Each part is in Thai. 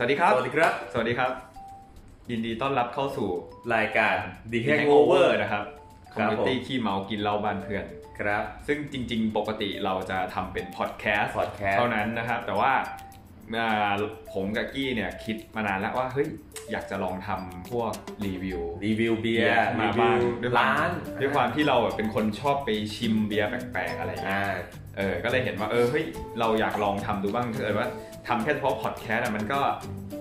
สวัสดีครับ สวัสดีครับ สวัสดีครับ ยินดีต้อนรับเข้าสู่รายการ The The Hangover Hangover นะครับคคอมรับมูผมนิตี้ขี้เมากินเหล้าบ้านเพื่อน ครับ ซึ่งจริง ๆ ปกติเราจะทำเป็นพอดแคสต์ Podcast เท่านั้นนะครับ แต่ว่าอ่าผมกับกี้เนี่ยคิดมานานแล้วว่าเฮ้ยอยากจะลองทำพวกรีวิวรีวิวเบียร์มารีวิบ้างวด้วยควมร้านด้วยความที่เราแบบเป็นคนชอบไปชิมเบียร์แปลกๆอะไรอย่างเงี้ยอ่าเออก็เลยเห็นว่าเออเฮ้ยเราอยากลองทำดูบ้างถ้าเกิดว่า ทำแค่เฉพาะพอดแคสต์อะมันก็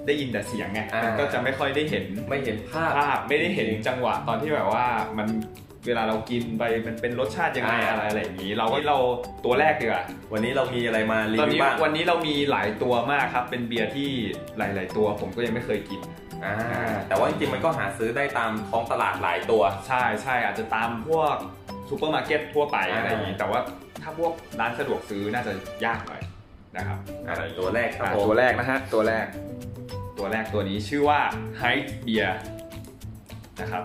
ได้ยินแต่เสียงไงอ่ามั มันก็จะไม่ค่อยได้เห็นไม่เห็นภาพ ภาพไม่ได้เห็นจังหวะตอนที่แบบว่ามันเวลาเรากินไปมันเป็นรสชาติยังไงอ่า อะไรอะไรอย่างนี้ เราที่เราตัวแรกดีกว่า วันนี้เรามีอะไรมารีตอนวิวนี้บ้างวันนี้เรามีหลายตัวมากครับ เป็นเบียร์ที่หลาย ๆ ตัวผมก็ยังไม่เคยกิน อ่าแต่ว่าจริงๆมันก็หาซื้อได้ตามท้องตลาดหลายตัว ใช่ใช่อาจจะตามพวกซูเปอร์มาร์เก็ตทั่วไปอ่า อะไรอย่างนี้ แต่ว่าถ้าพวกร้านสะดวกซื้อน่าจะยากหน่อย นะครับอ่าตัวแรกครับอ่าผมตัวแรกนะฮะตัวแรก ตัวแรกตัวนี้ชื่อว่า h i เบียร์นะครับ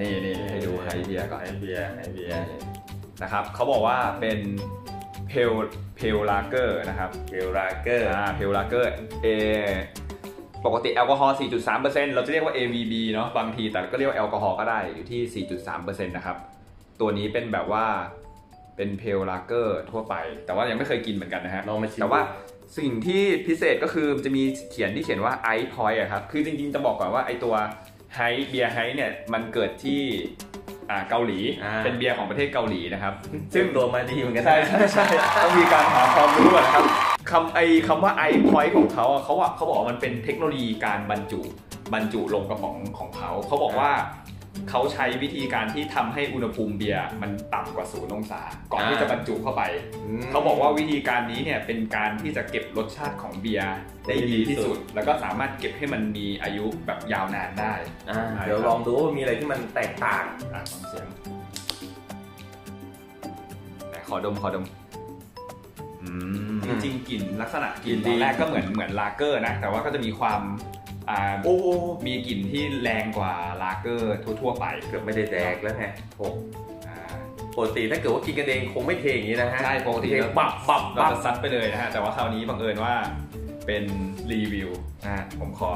นี่นี่ให้ดู h i เบียร์ก่อนไอเบียร์ไอเบียร์นะครับเขาบอกว่าเป็น pale pale lager นะครับ pale lager อ่า pale lager เอปกติแอลกอฮอล์ 4.3%เราจะเรียกว่า AVB เนาะบางทีแต่ก็เรียกว่าแอลกอฮอล์ก็ได้อยู่ที่ 4.3%นะครับ ตัวนี้เป็นแบบว่า เป็น pale lager ทั่วไป แต่ว่ายังไม่เคยกินเหมือนกันนะฮะลองมาชิมแต่ว่าสิ่งที่พิเศษก็คือมันจะมีเขียนที่เขียนว่า ice point อะครับ คือจริงๆ จะบอกก่อนว่าไอตัวไฮเบียร์ไฮเนี่ยมันเกิดที่อ่าเกาหลีอ่าเป็นเบียร์ของประเทศเกาหลีนะครับ ซึ่งตัวมาดีเหมือนกันใช่ใช่ใช่ต้องมีการหาความรู้ก่อนนะครับคำไอคำว่า ice point ของเขาอะเขาอะเขาบอกว่ามันเป็นเทคโนโลยีการบรรจุบรรจุลงกระป๋องของเขา เขาบอกว่า เขาใช้วิธีการที่ทำให้อุณหภูมิเบียร์มันต่ำกว่าศูนย์องศา ก่อนที่จะบรรจุเข้าไปมเขาบอกว่าวิธีการนี้เนี่ยเป็นการที่จะเก็บรสชาติของเบียร์ได้ดีที่สุด แล้วก็สามารถเก็บให้มันมีอายุแบบยาวนานได้อ่าเดี๋ยวลองดูว่ามีอะไรที่มันแตกต่างอะฟังเสียงไหนขอดมขอดมอืมอืจมริงๆกลิ่นลักษณะกลิ่นกลิ่นดีตอนแรกก็เหมือนเหมือนลาเกอร์นะ แต่ว่าก็จะมีความอ่า โอ้มีกลิ่นที่แรงกว่าลาเกอร์ทั่วๆไปเกือบไม่ได้แดกแล้วไงโอ้อ่าปกติถ้าเกิดว่ากินกันเองคงไม่เทอย่างนี้นะฮะใช่ปกติเทเราบับบับเราบับจะซัดไปเลยนะฮะแต่ว่าคราวนี้บังเอิญว่าเป็นรีวิวอ่าผมขอ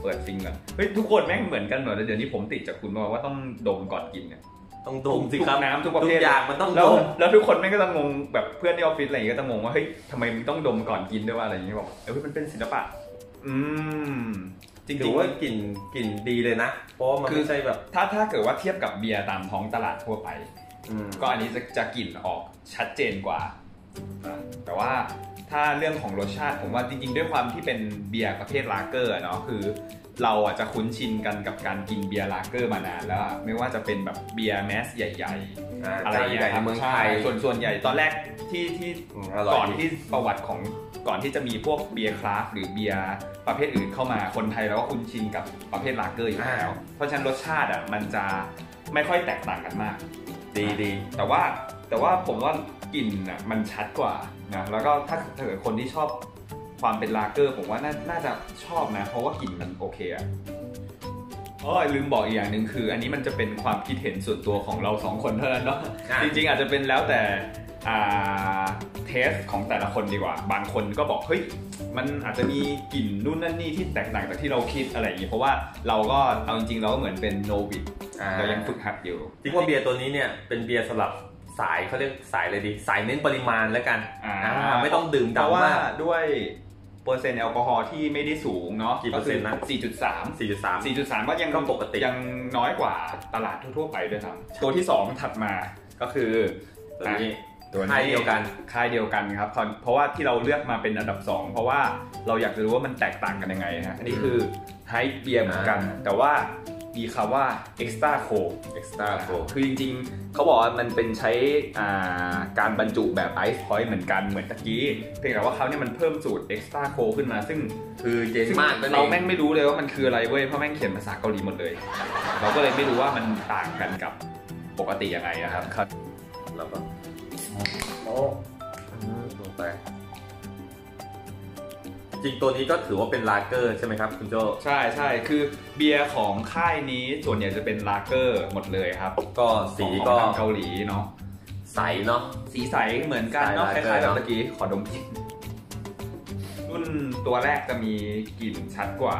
เปิดซิงก่อนเฮ้ยทุกคนแม่งเหมือนกันหมดเลยเดี๋ยวนี้ผมติดจากคุณมาว่าต้องดมก่อนกินเนี่ยต้องดมสิครับทุกน้ำทุกประเภททุกอย่างมันต้องแล้วดมแล้วทุกคนแม่งก็จะงงแบบเพื่อนที่ออฟฟิศอะไรอย่างเงี้ยก็จะงงว่าเฮ้ยทำไมมึงต้องดมก่อนกินด้วยว่าอะไรอย่างเงี้ยบอกเออมันเป็นศิลปะ อืมจถืริองๆว่าว่ากลิ่นกลิ่นดีเลยนะ เพราะว่ามันคือไม่ใช่แบบ ถ้าถ้าเกิดว่าเทียบกับเบียร์ตามท้องตลาดทั่วไปอืมก็อันนี้จะจะกลิ่นออกชัดเจนกว่าอะแต่ว่าถ้าเรื่องของรสชาติผมว่าจริง ๆ ด้วยความที่เป็นเบียร์ประเภทลาเกอร์อะเนาะคือ เราอะจะคุ้นชินกันกับการกินเบียร์ลาเกอร์มานานแล้วอะไม่ว่าจะเป็นแบบเบียร์ mass ใหญ่อ่าๆอะไรเจ้าอย่างใหเงี้ญ่ยในครับเมืองใช่ไทยส่วนส่วนใหญ่ตอนแรกที่ที่อืมอร่อยก่อนดีที่ประวัติของ ก่อนที่จะมีพวกเบียร์ craft หรือเบียร์ประเภทอื่นเข้ามาคนไทยเราก็คุ้นชินกับประเภทลาเกอร์อยู่แล้ว เพราะฉะนั้นรสชาติอะมันจะไม่ค่อยแตกต่างกันมาก ดีดีแต่ว่าแต่ว่าผมว่ากลิ่นอะมันชัดกว่านะแล้วก็ถ้าถ้าเกิดคนที่ชอบความเป็นลาเกอร์ ผมว่าน่าน่าจะชอบนะ เพราะว่ากลิ่นมันโอเคอะอ๋อลืมบอกอีกอย่างหนึ่งคือ อันนี้มันจะเป็นความคิดเห็นส่วนตัวของเราสองคนเท่านั้นเนาะอะจริงๆ อาจจะเป็นแล้วแต่อ่า เทสของแต่ละคนดีกว่า บางคนก็บอกเฮ้ยมันอาจจะมีกลิ่นนู่นนั่นนี่ที่แตกต่างจากที่เราคิดอะไรอย่างนี้เพราะว่าเราก็เอาจริงๆเราก็เหมือนเป็นโนวิดอ่าเรายังฝึกหัดอยู่จริงว่าเบียร์ตัวนี้เนี่ยเป็นเบียร์สำหรับสายเขาเรียกสายเลยดี สายเน้นปริมาณแล้วกันอ่าอ่าไม่ต้องดื่มเพราะว่าดำมากด้วยเปอร์เซ็นต์แอลกอฮอล์ที่ไม่ได้สูงเนาะกี่เปอร์เซ็นต์นะ4.3 4.3 4.3 ก็ยังก็ปกติยังน้อยกว่าตลาดทั่วๆไปด้วยซ้ำตัวที่ 2 ถัดมาก็คือตัวนี้ ตัวนี้ค่ายเดียวกันค่ายเดียวกันครับเพราะเพราะว่าที่เราเลือกมาเป็นอันดับ 2 เพราะว่าเราอยากจะรู้ว่ามันแตกต่างกันยังไงฮะอันนี้คือไฮเบียร์เหมือนกันอ่าแต่ว่ามีคำว่า extra cold extra โคือจริงๆ เขาบอกว่ามันเป็นใช้อ่าการบรรจุแบบไอซ์พอยต์เหมือนกันเหมือนตะกี้ เพียงแต่ว่าเขาเนี่ยมันเพิ่มสูตร extra cold ขึ้นมา ซึ่งคือเย็นซึ่งมากนั่นเราเองแม่งไม่รู้เลยว่ามันคืออะไรเว้ย เพราะแม่งเขียนภาษาเกาหลีหมดเลย เราก็เลยไม่รู้ว่ามันต่างกันกับปกติยังไงอะครับ แล้วก็โอ้ ลงไป จริงตัวนี้ก็ถือว่าเป็นลาเกอร์ใช่ไหมครับคุณโจใช่ใช่คือเบียร์ของค่ายนี้ส่วนใหญ่จะเป็นลาเกอร์หมดเลยครับก็สีของก็ทางเกาหลีเนาะใสเนาะสีใสเหมือนกันเนาะคใสล้ายๆ lager แบบเนอะตะกี้ขอดมกลิ่นรุ่นตัวแรกจะมีกลิ่นชัดกว่า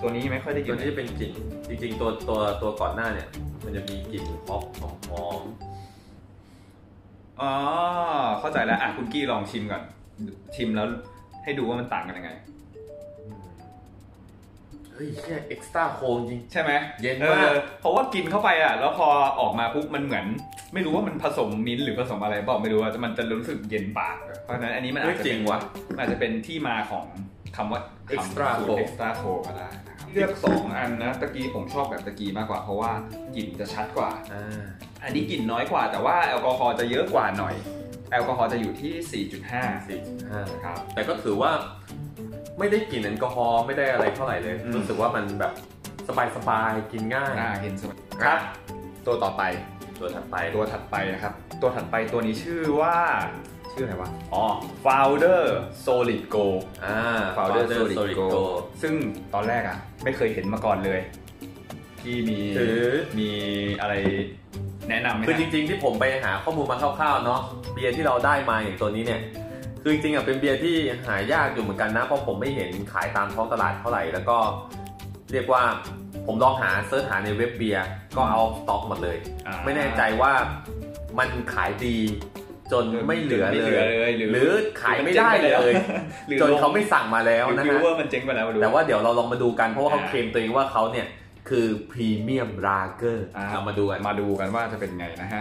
ตัวนี้ไม่ค่อยได้กตัลิ่วนนี้จะเป็นกลิ่นจริง ๆ ตัวตัวตัวก่อนหน้าเนี่ย มันจะมีกลิ่นฮอปหอม อ๋อเข้าใจแล้วอะคุณกี้ลองชิมก่อน ชิมแล้วให้ดูว่ามันต่างกันยังไงๆเฮ้ยแค่เอ็กซ์ตร้าโคจริง ใช่ไหมเย็นอมากอเพราะว่ากินเข้าไปอะ แล้วพอออกมาปุ๊บมันเหมือน ไม่รู้ว่ามันผสมมิ้นท์หรือผสมอะไรบอกไม่รู้ว่ามันจะรู้สึกเย็นปาก เพราะฉะนั้นอันนี้มันอาจจะจริเป็นงวะมันอาจจะเป็นที่มาของคำว่า Extra สูตร Cold extra cold ก็ได้นะครับ เลือกสองอันนะ ตะกี้ผมชอบแบบตะกี้มากกว่า เพราะว่ากลิ่นจะชัดกว่าอ่า อันนี้กลิ่นน้อยกว่า แต่ว่าแอลกอฮอล์จะเยอะกว่าหน่อย แอลกอฮอล์จะอยู่ที่ 4.5สี่ห้านะครับ แต่ก็ถือว่าไม่ได้กลิ่นแอลกอฮอล์ไม่ได้อะไรเท่าไหร่เลยอืมรู้สึกว่ามันแบบสบายๆ กินง่ายน่ากินสมัยครับ ตัวต่อไป ตัวถัดไป ตัวถัดไปนะครับ ตัวถัดไปตัวนี้ชื่อว่า ชื่ออะไรวะ อ๋อ Founder Solid Go อ่า Founder Solid Solid Go Go ซึ่งตอนแรกอะ ไม่เคยเห็นมาก่อนเลยที่มีถือมีอะไรแนะนำไหมคือจริง ๆ ที่ผมไปหาข้อมูลมาคร่าวๆเนาะเบียร์ที่เราได้มาอย่างตัวนี้เนี่ยคือจริงๆอะเป็นเบียร์ที่หายากอยู่เหมือนกันนะเพราะผมไม่เห็นขายตามท้องตลาดเท่าไหร่แล้วก็เรียกว่าผมลองหาเสิร์ชหาในเว็บเบียร์ก็เอาสต็อกหมดเลยอ่าไม่แน่ใจว่ามันขายดี จนไม่เหลือไม่เลเหลือยเลยหรือหรือขายไม่ได้เลยหรือจนเขาไม่สั่งมาแล้วหรือนะฟิฮะวว่ามันเจ๊งไปแล้วดูแต่ว่าเดี๋ยวเราลองมาดูกันเพราะว่าเขาอ่าเคลมตัวเองว่าเขาเนี่ยคือพรีเมียมราเกอร์อ่าเรามาดูกันมาดูกันว่าจะเป็นไงนะฮะ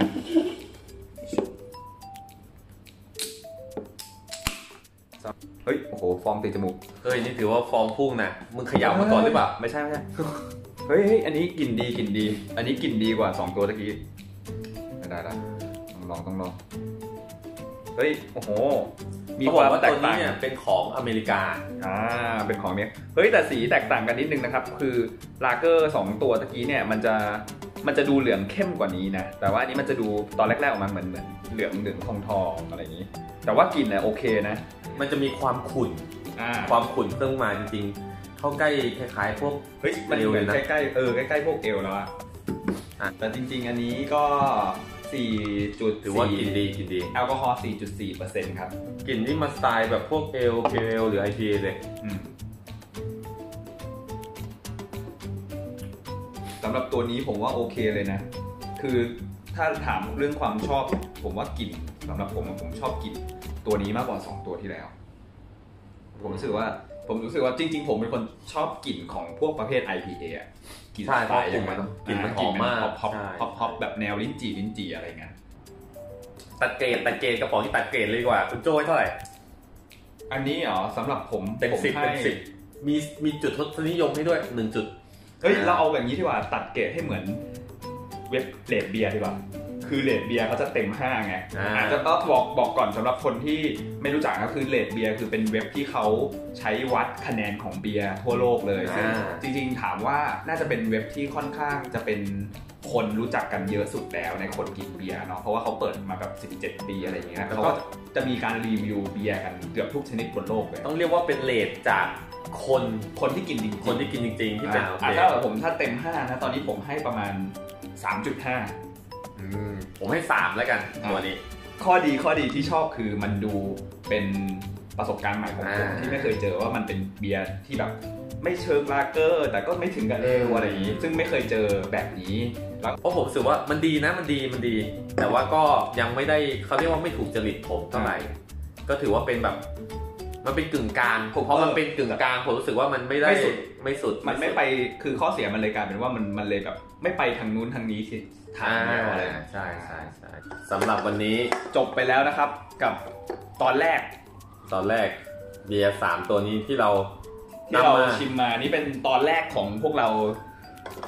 เฮ้ย โอ้โห ฟองติดจมูก เฮ้ย นี่ถือว่าฟองพุ่งนะ มึงเขย่ามาก่อนหรือเปล่า ไม่ใช่ไม่ใช่เฮ้ยเฮ้ย อันนี้กลิ่นดีกลิ่นดี อันนี้กลิ่นดีกว่าสองตัวตะกี้ไม่ได้ละต้องลองต้องลอง เฮ้ยโอ้โห มีเขาคบอวามกว่าแตตัวกนี้ต่างเนี่ยเป็นของอเมริกาอ่าเป็นของเนี้ยเฮ้ยแต่สีแตกต่างกันนิดนึงนะครับ คือลาเกอร์สองตัวตะกี้เนี่ยมันจะมันจะดูเหลืองเข้มกว่านี้นะ แต่ว่าอันนี้มันจะดูตอนแรกๆออกมาเหมือนเหมือนเหลืองเหลืองทองทองๆอะไรอย่างนี้ แต่ว่ากลิ่นเนี่ยโอเคนะ มันจะมีความขุ่นอ่าความขุ่นเพิ่มมาจริงๆ เข้าใกล้คล้ายๆพวกเฮ้ยมันเอวเหมือนเลยนะใกล้ๆเออใกล้ๆพวกเอวแล้วอะอะแต่จริง ๆ อันนี้ก็ 4จุดถือว่ากินดีกินดี แอลกอฮอล์4.4%ครับกลิ่นนี่มาสไตล์แบบพวกเอลเพลหรือ IPA เลยอืมสำหรับตัวนี้ผมว่าโอเคเลยนะ คือถ้าถามเรื่องความชอบ ผมว่ากลิ่นสำหรับผมอะผมชอบกลิ่นตัวนี้มากกว่า 2 ตัวที่แล้ว ผมรู้สึกว่า ผมรู้สึกว่าจริง ๆ ผมเป็นคนชอบกลิ่นของพวกประเภท IPA อะกลิ่นใช่สไตล์อย่างนั้นกลิ่นมันหอมมากฮอปใช่ฮอปฮอปแบบแนวลิ้นจี่ลิ้นจี่อะไรเงี้ยตัดเกรดตัดเกรดกระป๋องที่ตัดเกรดเลยดีกว่าคุณโจ้ให้เท่าไหร่ อันนี้เหรอสำหรับผมเต็มผมสิบให้เต็มสิบมีมีจุดทศนิยมให้ด้วยหนึ่งจุดเฮ้ยเราเอาแบบนี้ดีกว่าตัดเกรดให้เหมือนเว็บ RateBeer ดีกว่า คือ RateBeer เขาจะเต็ม5ไงอ่าอาจจะต้องบอกบอกก่อนสำหรับคนที่ไม่รู้จักก็คือ RateBeer คือเป็นเว็บที่เขาใช้วัดคะแนนของเบียร์ทั่วโลกเลยซึ่งอ่าจริงๆถามว่าน่าจะเป็นเว็บที่ค่อนข้างจะเป็นคนรู้จักกันเยอะสุดแล้วในคนกินเบียร์เนาะเพราะว่าเขาเปิดมาแบบ17 ปีอะไรอย่างเงี้ยเขาก็จะมีการรีวิวเบียร์กันเกือบทุกชนิดบนโลกเลยต้องเรียกว่าเป็น rate จากคนคนที่กินจริงๆคนที่กินจริงๆที่เป็นอ่าโอเคอ่าถ้าแบบผมถ้าเต็ม 5 นะ ตอนนี้ผมให้ประมาณ 3.5อืม ผมให้สามแล้วกันอ่าตัวนี้ ข้อดีข้อดีที่ชอบคือมันดูเป็นประสบการณ์ใหม่ของผมอ่าที่ไม่เคยเจอว่ามันเป็นเบียร์ที่แบบไม่เชิงลาเกอร์ แต่ก็ไม่ถึงกับ ale อะไรอย่างนี้ ซึ่งไม่เคยเจอแบบนี้แล้วเพราะผมรู้สึกว่ามันดีนะมันดีมันดี แต่ว่าก็ยังไม่ได้เขาเรียกว่าไม่ถูกจริตผมเท่าไหร่ก็ถือว่าเป็นแบบ มันเป็นกึ่งกลางเพราะมันเป็นกึ่งกลางผมรู้สึกว่ามันไม่ได้ไม่สุดไม่สุด มันไม่ไปคือข้อเสียมันเลยกลายเป็นว่ามันมันเลยแบบ ไม่ไปทางนู้นทางนี้ที่ทางอ่าเดียวอะไรใช่ใช่ใช่สำหรับวันนี้จบไปแล้วนะครับ กับตอนแรก ตอนแรกเบียร์สามตัวนี้ที่เราที่เรานำมาชิมมานี่เป็นตอนแรกของพวกเรา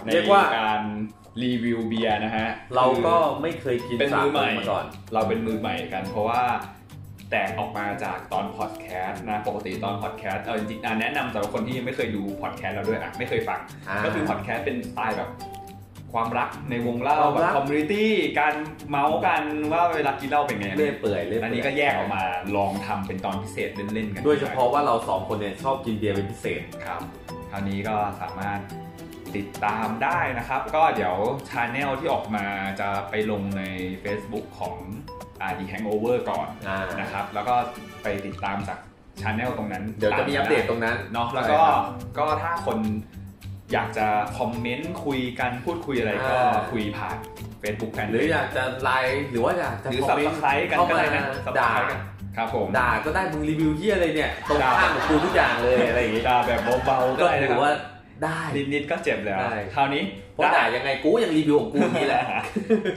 ในเรียกว่าการรีวิวเบียร์นะฮะ เราก็คือไม่เคยกินเป็นสามืมอใหม่ตัวมาก่อน เราเป็นมือใหม่กัน เพราะว่าแตกออกมาจากตอนพอดแคสต์นะปกติตอนพอดแคสต์เออจริงๆอะแนะนำสำหรับคนที่ยังไม่เคยดูพอดแคสต์เราด้วยอะไม่เคยฟังอ่าก็คือพอดแคสต์เป็นสไตล์แบบความรักในวงเล่าความแบรับกคอมมูนิตี้การเมาส์กันว่าเวลากินเหล้าเป็นไงเล่อยเปื่อยเล่อยอันเปื่นี้อยก็แยกออกมาลองทำเป็นตอนพิเศษเล่นๆกันโดยเฉพาะว่าเราสองคนเนี่ยชอบกินเบียร์เป็นพิเศษครับ คราวนี้ก็สามารถติดตามได้นะครับ ก็เดี๋ยว channel ที่ออกมาจะไปลงใน Facebook ของอ่า The Hangover ก่อนอ่านะครับแล้วก็ไปติดตามจาก channel ตรงนั้น เดี๋ยวจะมีอัปเดตตรงนั้นเนาะแล้วก็ใช่ครับก็ถ้าคนอยากจะคอมเมนต์คุยกันพูดคุยอะไรก็อ่าคุยผ่าน Facebook แฟนหรืออยากจะไลน์หรือว่าอยากจะหรือคอมสับเมนสต์ไครต์กันเข้าก็มาได้นะด่า subscribe กันครับผมด่าก็ได้มึงรีวิวเฮียอะไรเนี่ยตรงด่าข้ามกับกูทุกอย่างเลยอะไรอย่างงี้ด่าแบบเบาๆก็ก็ได้นะถืคอรับว่าได้นิดๆก็เจ็บแล้วได้คราวนี้ เพราะด่ายังไงกูยังรีวิวของกูอย่างนี้แหละ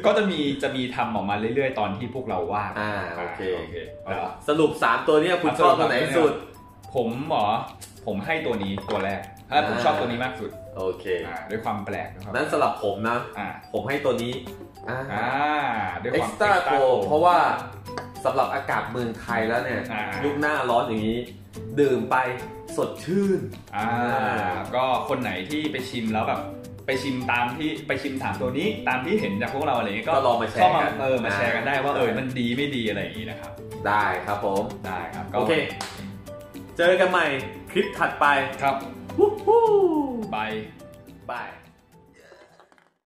ก็จะมีจะมีทำออกมาเรื่อยๆ ตอนที่พวกเราว่างอ่าโอเคโอเคแล้วสรุป 3 ตัวเนี้ยคุณชอบตัวไหนที่สุด ผมหมอผมให้ตัวนี้ตัวแรกถ้าผมอ่าชอบตัวนี้มากสุด โอเคอ่าด้วยความแปลกนะครับนั้นสำหรับผมนะอ่าผมให้ตัวนี้อ่าอ่าด้วยเอ็คกวามซ์ตร้าโก Extra Gold เพราะว่าสำหรับอากาศเมืองไทยแล้วเนี่ยอ่ายุยุคหน้าร้อนอย่างนี้ ดื่มไปสดชื่น อ่า ก็คนไหนที่ไปชิมแล้วแบบ ไปชิมตามที่ไปชิมถามตัวนี้ตามที่เห็นจากพวกเราอะไรเงี้ยก็ลองมาแชร์เข้ามากัน เออมาแชร์กันได้ว่าอ่าเออมันดีไม่ดีอะไรอย่างนี้นะครับ ได้ครับผมได้ครับก็โอเค เจอกันใหม่คลิปถัดไปครับวู้ฮู้บายบาย